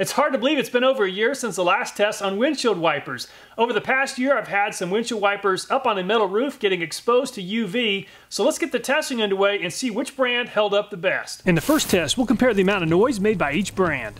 It's hard to believe it's been over a year since the last test on windshield wipers. Over the past year, I've had some windshield wipers up on a metal roof getting exposed to UV, so let's get the testing underway and see which brand held up the best. In the first test, we'll compare the amount of noise made by each brand.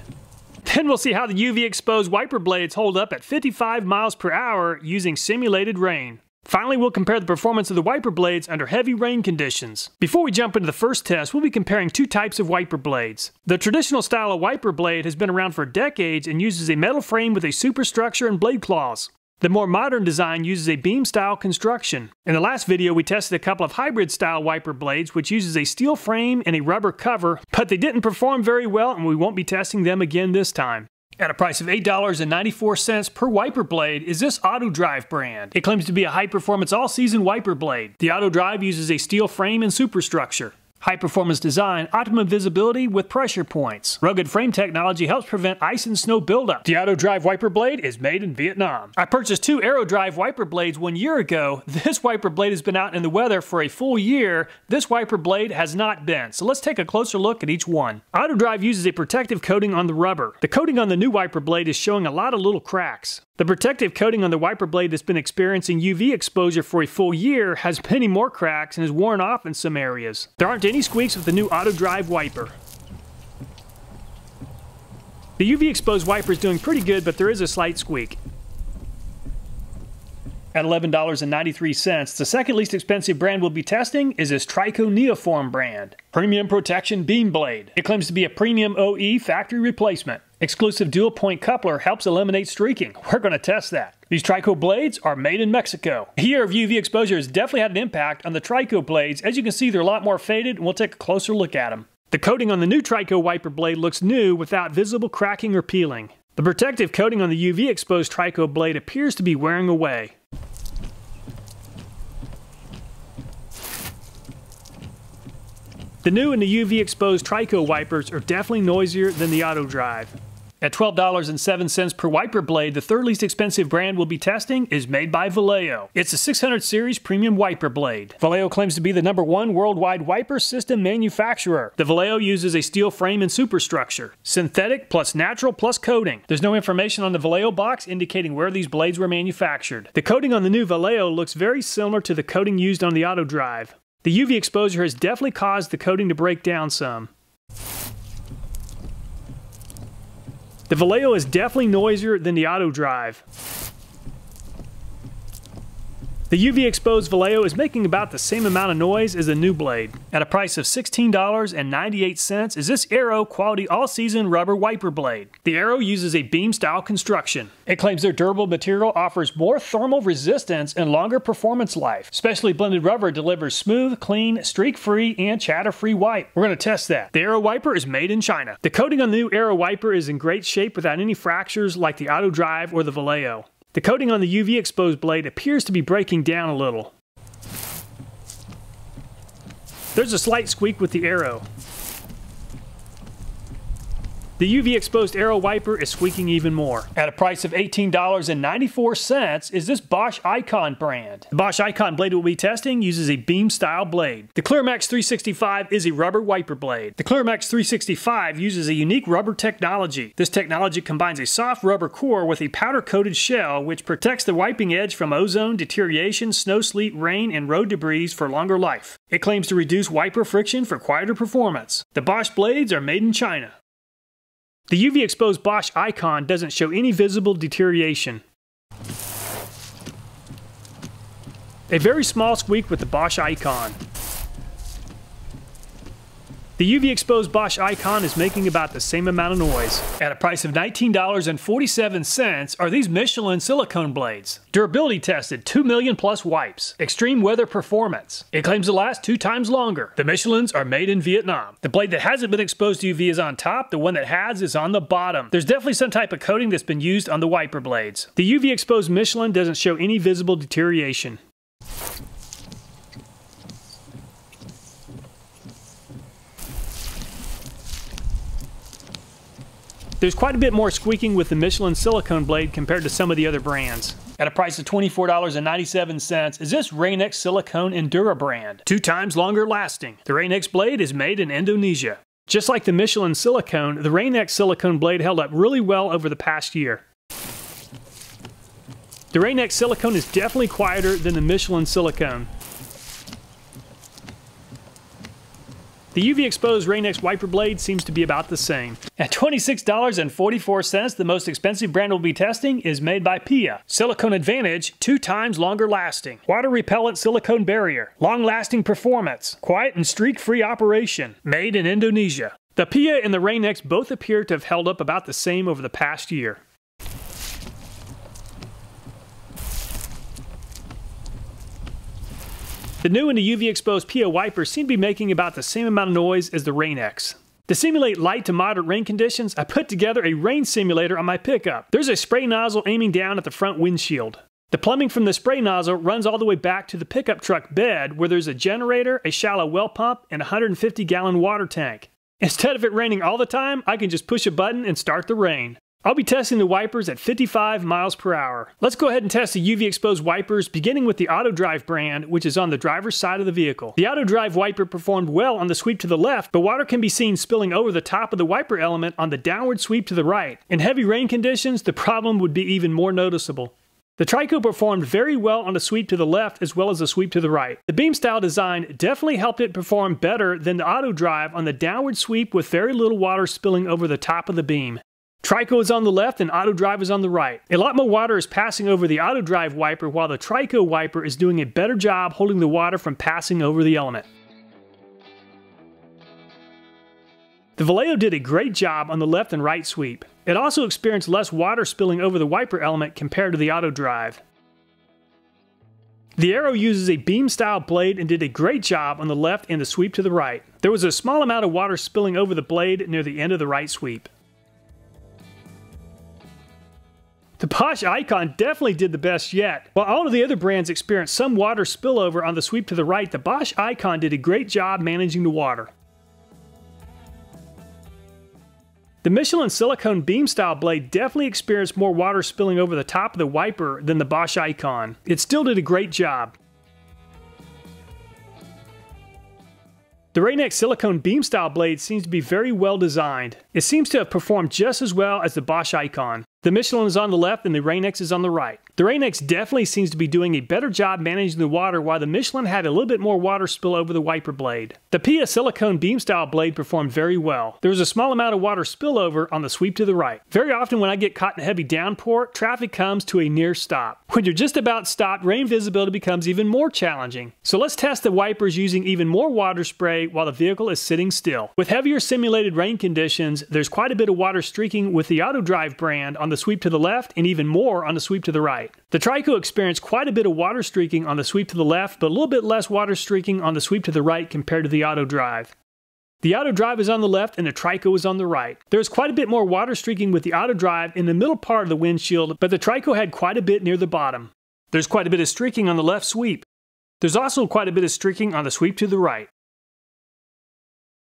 Then we'll see how the UV exposed wiper blades hold up at 55 miles per hour using simulated rain. Finally, we'll compare the performance of the wiper blades under heavy rain conditions. Before we jump into the first test, we'll be comparing two types of wiper blades. The traditional style of wiper blade has been around for decades and uses a metal frame with a superstructure and blade claws. The more modern design uses a beam style construction. In the last video, we tested a couple of hybrid style wiper blades which uses a steel frame and a rubber cover, but they didn't perform very well and we won't be testing them again this time. At a price of $8.94 per wiper blade is this AutoDrive brand. It claims to be a high-performance all-season wiper blade. The AutoDrive uses a steel frame and superstructure. High performance design, optimum visibility with pressure points. Rugged frame technology helps prevent ice and snow buildup. The AutoDrive wiper blade is made in Vietnam. I purchased two AutoDrive wiper blades one year ago. This wiper blade has been out in the weather for a full year. This wiper blade has not been. So let's take a closer look at each one. AutoDrive uses a protective coating on the rubber. The coating on the new wiper blade is showing a lot of little cracks. The protective coating on the wiper blade that's been experiencing UV exposure for a full year has many more cracks and is worn off in some areas. There aren't any squeaks with the new AutoDrive wiper. The UV exposed wiper is doing pretty good, but there is a slight squeak. At $11.93, the second least expensive brand we'll be testing is this Trico Neoform brand. Premium Protection Beam Blade. It claims to be a premium OE factory replacement. Exclusive dual point coupler helps eliminate streaking. We're going to test that. These Trico blades are made in Mexico. Of UV exposure has definitely had an impact on the Trico blades. As you can see, they're a lot more faded, and we'll take a closer look at them. The coating on the new Trico wiper blade looks new without visible cracking or peeling. The protective coating on the UV exposed Trico blade appears to be wearing away. The new and the UV exposed Trico wipers are definitely noisier than the AutoDrive. At $12.07 per wiper blade, the third least expensive brand we'll be testing is made by Valeo. It's a 600 series premium wiper blade. Valeo claims to be the number one worldwide wiper system manufacturer. The Valeo uses a steel frame and superstructure, synthetic plus natural plus coating. There's no information on the Valeo box indicating where these blades were manufactured. The coating on the new Valeo looks very similar to the coating used on the AutoDrive. The UV exposure has definitely caused the coating to break down some. The Valeo is definitely noisier than the AutoDrive. The UV exposed Valeo is making about the same amount of noise as the new blade. At a price of $16.98 is this AERO quality all-season rubber wiper blade. The AERO uses a beam style construction. It claims their durable material offers more thermal resistance and longer performance life. Specially blended rubber delivers smooth, clean, streak-free, and chatter-free wipe. We're going to test that. The AERO wiper is made in China. The coating on the new AERO wiper is in great shape without any fractures like the AutoDrive or the Valeo. The coating on the UV exposed blade appears to be breaking down a little. There's a slight squeak with the AERO. The UV exposed AERO wiper is squeaking even more. At a price of $18.94 is this Bosch Icon brand. The Bosch Icon blade we'll be testing uses a beam style blade. The ClearMax 365 is a rubber wiper blade. The ClearMax 365 uses a unique rubber technology. This technology combines a soft rubber core with a powder coated shell which protects the wiping edge from ozone, deterioration, snow, sleet, rain, and road debris for longer life. It claims to reduce wiper friction for quieter performance. The Bosch blades are made in China. The UV exposed Bosch icon doesn't show any visible deterioration. A very small squeak with the Bosch icon. The UV exposed Bosch Icon is making about the same amount of noise. At a price of $19.47 are these Michelin silicone blades. Durability tested 2 million plus wipes. Extreme weather performance. It claims to last two times longer. The Michelins are made in Vietnam. The blade that hasn't been exposed to UV is on top, the one that has is on the bottom. There's definitely some type of coating that's been used on the wiper blades. The UV exposed Michelin doesn't show any visible deterioration. There's quite a bit more squeaking with the Michelin silicone blade compared to some of the other brands. At a price of $24.97 is this Rain-X Silicone Endura brand. Two times longer lasting. The Rain-X blade is made in Indonesia. Just like the Michelin silicone, the Rain-X silicone blade held up really well over the past year. The Rain-X silicone is definitely quieter than the Michelin silicone. The UV exposed Rain-X wiper blade seems to be about the same. At $26.44, the most expensive brand we'll be testing is made by PIAA. Silicone Advantage, two times longer lasting. Water repellent silicone barrier. Long lasting performance. Quiet and streak free operation. Made in Indonesia. The PIAA and the Rain-X both appear to have held up about the same over the past year. The new and the UV exposed PIAA wipers seem to be making about the same amount of noise as the Rain-X. To simulate light to moderate rain conditions, I put together a rain simulator on my pickup. There's a spray nozzle aiming down at the front windshield. The plumbing from the spray nozzle runs all the way back to the pickup truck bed where there's a generator, a shallow well pump, and a 150 gallon water tank. Instead of it raining all the time, I can just push a button and start the rain. I'll be testing the wipers at 55 miles per hour. Let's go ahead and test the UV exposed wipers beginning with the AutoDrive brand which is on the driver's side of the vehicle. The AutoDrive wiper performed well on the sweep to the left but water can be seen spilling over the top of the wiper element on the downward sweep to the right. In heavy rain conditions the problem would be even more noticeable. The Trico performed very well on the sweep to the left as well as the sweep to the right. The beam style design definitely helped it perform better than the auto drive on the downward sweep with very little water spilling over the top of the beam. Trico is on the left and auto drive is on the right. A lot more water is passing over the auto drive wiper while the Trico wiper is doing a better job holding the water from passing over the element. The Valeo did a great job on the left and right sweep. It also experienced less water spilling over the wiper element compared to the auto drive. The AERO uses a beam style blade and did a great job on the left and the sweep to the right. There was a small amount of water spilling over the blade near the end of the right sweep. The Bosch Icon definitely did the best yet. While all of the other brands experienced some water spillover on the sweep to the right, the Bosch Icon did a great job managing the water. The Michelin silicone beam style blade definitely experienced more water spilling over the top of the wiper than the Bosch Icon. It still did a great job. The Rain-X silicone beam style blade seems to be very well designed. It seems to have performed just as well as the Bosch Icon. The Michelin is on the left and the Rain-X is on the right. The Rain-X definitely seems to be doing a better job managing the water while the Michelin had a little bit more water spill over the wiper blade. The PIAA silicone beam style blade performed very well. There was a small amount of water spillover on the sweep to the right. Very often when I get caught in a heavy downpour, traffic comes to a near stop. When you're just about stopped, rain visibility becomes even more challenging. So let's test the wipers using even more water spray while the vehicle is sitting still. With heavier simulated rain conditions, there's quite a bit of water streaking with the AutoDrive brand on the sweep to the left and even more on the sweep to the right. The Trico experienced quite a bit of water streaking on the sweep to the left, but a little bit less water streaking on the sweep to the right compared to the auto drive. The auto drive is on the left and the Trico is on the right. There's quite a bit more water streaking with the auto drive in the middle part of the windshield, but the Trico had quite a bit near the bottom. There's quite a bit of streaking on the left sweep. There's also quite a bit of streaking on the sweep to the right.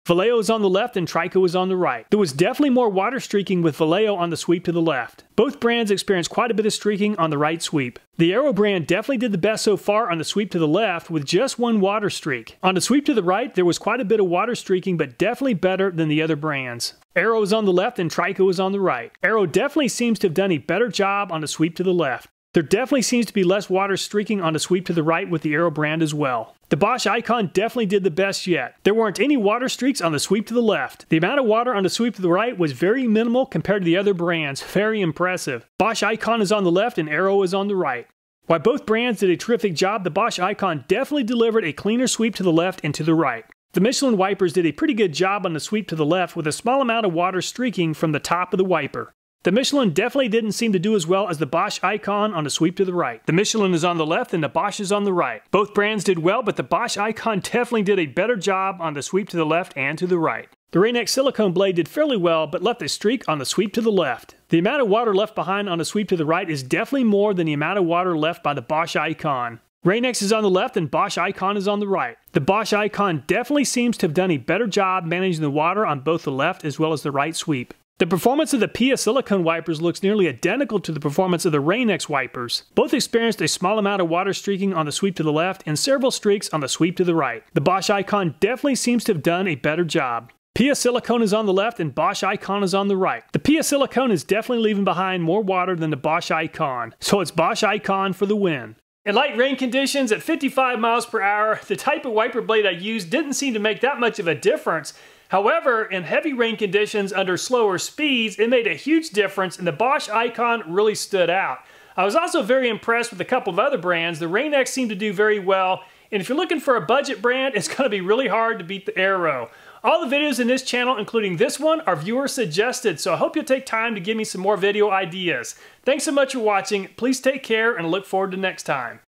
Valeo is on the left and Trico is on the right. There was definitely more water streaking with Valeo on the sweep to the left. Both brands experienced quite a bit of streaking on the right sweep. The AERO brand definitely did the best so far on the sweep to the left with just one water streak. On the sweep to the right, there was quite a bit of water streaking, but definitely better than the other brands. AERO is on the left and Trico is on the right. AERO definitely seems to have done a better job on the sweep to the left. There definitely seems to be less water streaking on the sweep to the right with the AERO brand as well. The Bosch Icon definitely did the best yet. There weren't any water streaks on the sweep to the left. The amount of water on the sweep to the right was very minimal compared to the other brands. Very impressive. Bosch Icon is on the left and AERO is on the right. While both brands did a terrific job, the Bosch Icon definitely delivered a cleaner sweep to the left and to the right. The Michelin wipers did a pretty good job on the sweep to the left with a small amount of water streaking from the top of the wiper. The Michelin definitely didn't seem to do as well as the Bosch Icon on the sweep to the right. The Michelin is on the left and the Bosch is on the right. Both brands did well, but the Bosch Icon definitely did a better job on the sweep to the left and to the right. The Rain-X silicone blade did fairly well, but left a streak on the sweep to the left. The amount of water left behind on the sweep to the right is definitely more than the amount of water left by the Bosch Icon. Rain-X is on the left and Bosch Icon is on the right. The Bosch Icon definitely seems to have done a better job managing the water on both the left as well as the right sweep. The performance of the PIAA silicone wipers looks nearly identical to the performance of the Rain-X wipers. Both experienced a small amount of water streaking on the sweep to the left and several streaks on the sweep to the right. The Bosch Icon definitely seems to have done a better job. PIAA Silicone is on the left and Bosch Icon is on the right. The PIAA Silicone is definitely leaving behind more water than the Bosch Icon, so it's Bosch Icon for the win. In light rain conditions at 55 miles per hour, the type of wiper blade I used didn't seem to make that much of a difference. However, in heavy rain conditions under slower speeds, it made a huge difference and the Bosch Icon really stood out. I was also very impressed with a couple of other brands. The Rain-X seemed to do very well, and if you're looking for a budget brand, it's going to be really hard to beat the AERO. All the videos in this channel, including this one, are viewer suggested, so I hope you'll take time to give me some more video ideas. Thanks so much for watching, please take care, and look forward to next time.